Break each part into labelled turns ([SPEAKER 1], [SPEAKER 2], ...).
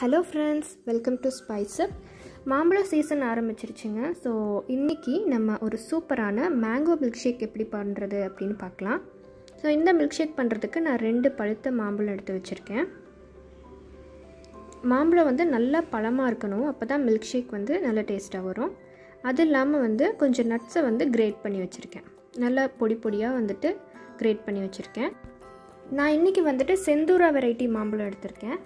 [SPEAKER 1] Hello friends welcome to spice up மாம்பழம் season ஆரம்பிச்சிருச்சுங்க. So இன்றைக்கி நம்ம ஒரு சூப்பரான மேங்கோ மில்க் ஷேக் எப்படி பண்ணுறது அப்படின்னு பார்க்கலாம். ஸோ இந்த மில்க் ஷேக் பண்ணுறதுக்கு நான் ரெண்டு பழுத்த மாம்பழம் எடுத்து வச்சுருக்கேன். மாம்பழம் வந்து நல்லா பழமாக இருக்கணும். அப்போ தான் மில்க் ஷேக் வந்து நல்ல டேஸ்ட்டாக வரும். அது இல்லாமல் வந்து கொஞ்சம் நட்ஸை வந்து கிரேட் பண்ணி வச்சுருக்கேன். நல்லா பொடி பொடியாக வந்துட்டு கிரேட் பண்ணி வச்சுருக்கேன். நான் இன்றைக்கி வந்துட்டு செந்தூரா வெரைட்டி மாம்பழம் எடுத்திருக்கேன்.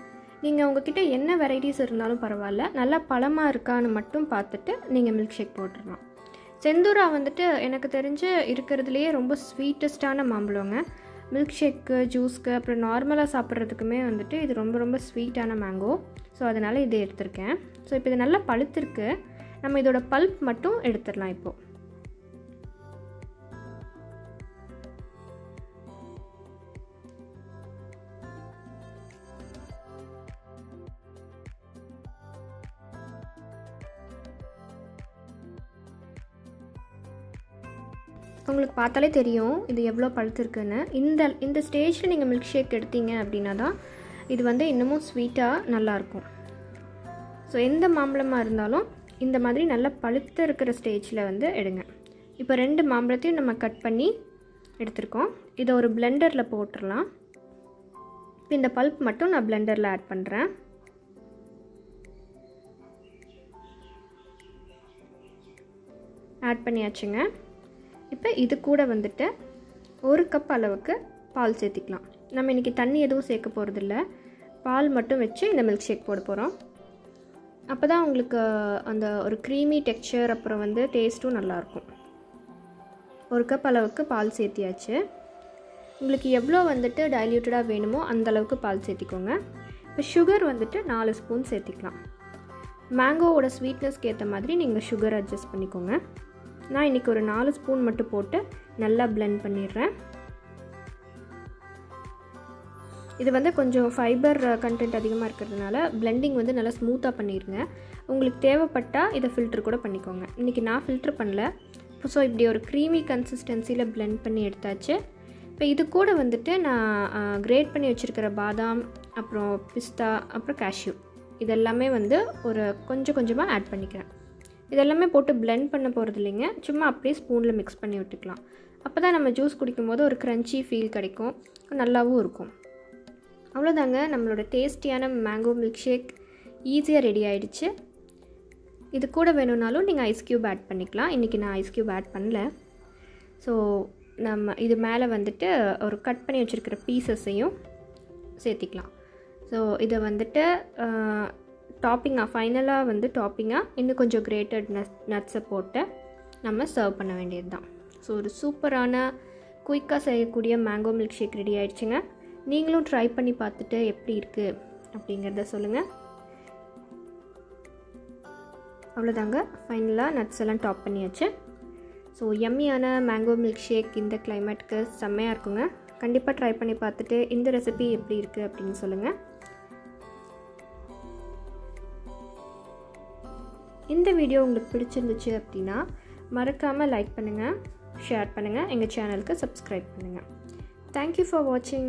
[SPEAKER 1] நீங்கள் உங்ககிட்ட என்ன வெரைட்டிஸ் இருந்தாலும் பரவாயில்ல. நல்லா பழமாக இருக்கான்னு மட்டும் பார்த்துட்டு நீங்கள் மில்க் ஷேக் போட்டுடலாம். செந்தூரா வந்துட்டு எனக்கு தெரிஞ்சு இருக்கிறதுலையே ரொம்ப ஸ்வீட்டஸ்டான மாம்பழங்க. மில்க் ஷேக்கு ஜூஸ்க்கு அப்புறம் நார்மலாக சாப்பிட்றதுக்குமே வந்துட்டு இது ரொம்ப ரொம்ப ஸ்வீட்டான மேங்கோ ஸோ அதனால் இதை எடுத்திருக்கேன். ஸோ இப்போ இது நல்லா பழுத்திருக்கு. நம்ம இதோட பல்ப் மட்டும் எடுத்துடலாம் இப்போது உங்களுக்கு பார்த்தாலே தெரியும் இது எவ்வளோ பழுத்திருக்குன்னு. இந்த இந்த ஸ்டேஜில் நீங்கள் மில்க் ஷேக் எடுத்தீங்க அப்படின்னா தான் இது வந்து இன்னமும் ஸ்வீட்டாக நல்லாயிருக்கும். ஸோ எந்த மாம்பழமாக இருந்தாலும் இந்த மாதிரி நல்லா பழுத்து இருக்கிற ஸ்டேஜில் வந்து எடுங்க. இப்போ ரெண்டு மாம்பழத்தையும் நம்ம கட் பண்ணி எடுத்திருக்கோம். இதை ஒரு பிளெண்டரில் போட்டுடலாம். இப்போ இந்த பல்ப் மட்டும் நான் பிளெண்டரில் ஆட் பண்ணுறேன் ஆட் பண்ணியாச்சுங்க. இப்போ இது கூட வந்துட்டு ஒரு கப் அளவுக்கு பால் சேர்த்திக்கலாம். நம்ம இன்றைக்கி தண்ணி எதுவும் சேர்க்க போகிறதில்ல பால் மட்டும் வச்சு இந்த மில்க் ஷேக் போட போகிறோம் அப்போ தான் உங்களுக்கு அந்த ஒரு க்ரீமி டெக்ஸ்சர் அப்புறம் வந்து டேஸ்ட்டும் நல்லாயிருக்கும் ஒரு கப் அளவுக்கு பால் சேர்த்தியாச்சு. உங்களுக்கு எவ்வளோ வந்துட்டு டைல்யூட்டடாக வேணுமோ அந்தளவுக்கு பால் சேர்த்திக்கோங்க. இப்போ சுகர் வந்துட்டு நாலு ஸ்பூன் சேர்த்திக்கலாம். மேங்கோவோட ஸ்வீட்னஸ்க்கு ஏற்ற மாதிரி நீங்கள் சுகர் அட்ஜஸ்ட் பண்ணிக்கோங்க. நான் இன்றைக்கி ஒரு நாலு ஸ்பூன் மட்டும் போட்டு நல்லா பிளெண்ட் பண்ணிடுறேன். இது வந்து கொஞ்சம் ஃபைபர் கண்டென்ட் அதிகமாக இருக்கிறதுனால பிளெண்டிங் வந்து நல்லா ஸ்மூத்தாக பண்ணிடுங்க. உங்களுக்கு தேவைப்பட்டால் இதை ஃபில்ட்ரு கூட பண்ணிக்கோங்க. இன்றைக்கி நான் ஃபில்ட்ரு பண்ணல. ஸோ இப்படி ஒரு க்ரீமி கன்சிஸ்டன்சியில் பிளெண்ட் பண்ணி எடுத்தாச்சு. இப்போ இது கூட வந்துட்டு நான் uh, கிரேட் பண்ணி வச்சுருக்கிற பாதாம் அப்புறம் பிஸ்தா அப்புறம் கேஷ்யூ இதெல்லாமே வந்து ஒரு கொஞ்சம் கொஞ்சமாக ஆட் பண்ணிக்கிறேன். இதெல்லாமே போட்டு பிளெண்ட் பண்ண போகிறது இல்லைங்க. சும்மா அப்படியே ஸ்பூனில் மிக்ஸ் பண்ணி விட்டுக்கலாம். அப்போ தான் நம்ம ஜூஸ் குடிக்கும்போது ஒரு க்ரன்ச்சி ஃபீல் கிடைக்கும். நல்லாவும் இருக்கும். அவ்வளோதாங்க நம்மளோட டேஸ்டியான மேங்கோ மில்க் ஷேக் ஈஸியாக ரெடி ஆகிடுச்சு இது கூட வேணும்னாலும் நீங்கள் ஐஸ் க்யூப் ஆட் பண்ணிக்கலாம். இன்றைக்கி நான் ஐஸ் க்யூப் ஆட் பண்ணல. ஸோ நம்ம இது மேலே வந்துட்டு ஒரு கட் பண்ணி வச்சுருக்கிற பீசஸையும் சேர்த்திக்கலாம். ஸோ இதை வந்துட்டு டாப்பிங்காக ஃபைனலாக வந்து டாப்பிங்காக இன்னும் கொஞ்சம் கிரேட்டட் நட் நட்ஸை போட்டு நம்ம சர்வ் பண்ண வேண்டியது தான் ஸோ ஒரு சூப்பரான குயிக்காக செய்யக்கூடிய மேங்கோ மில்க் ஷேக் ரெடி ஆகிடுச்சிங்க நீங்களும் ட்ரை பண்ணி பார்த்துட்டு எப்படி இருக்குது அப்படிங்கிறத சொல்லுங்கள் அவ்வளோதாங்க ஃபைனலாக நட்ஸ் எல்லாம் டாப் பண்ணியாச்சு. ஸோ எம்மியான மேங்கோ மில்க் ஷேக் இந்த கிளைமேட்டுக்கு செம்மையாக இருக்குங்க. கண்டிப்பாக ட்ரை பண்ணி பார்த்துட்டு இந்த ரெசிபி எப்படி இருக்குது அப்படின்னு சொல்லுங்கள் இந்த வீடியோ உங்களுக்கு பிடிச்சிருந்துச்சு அப்படின்னா மறக்காமல் லைக் பண்ணுங்கள் ஷேர் பண்ணுங்கள் எங்கள் சேனலுக்கு சப்ஸ்கிரைப் பண்ணுங்கள் தேங்க்யூ ஃபார் வாட்சிங்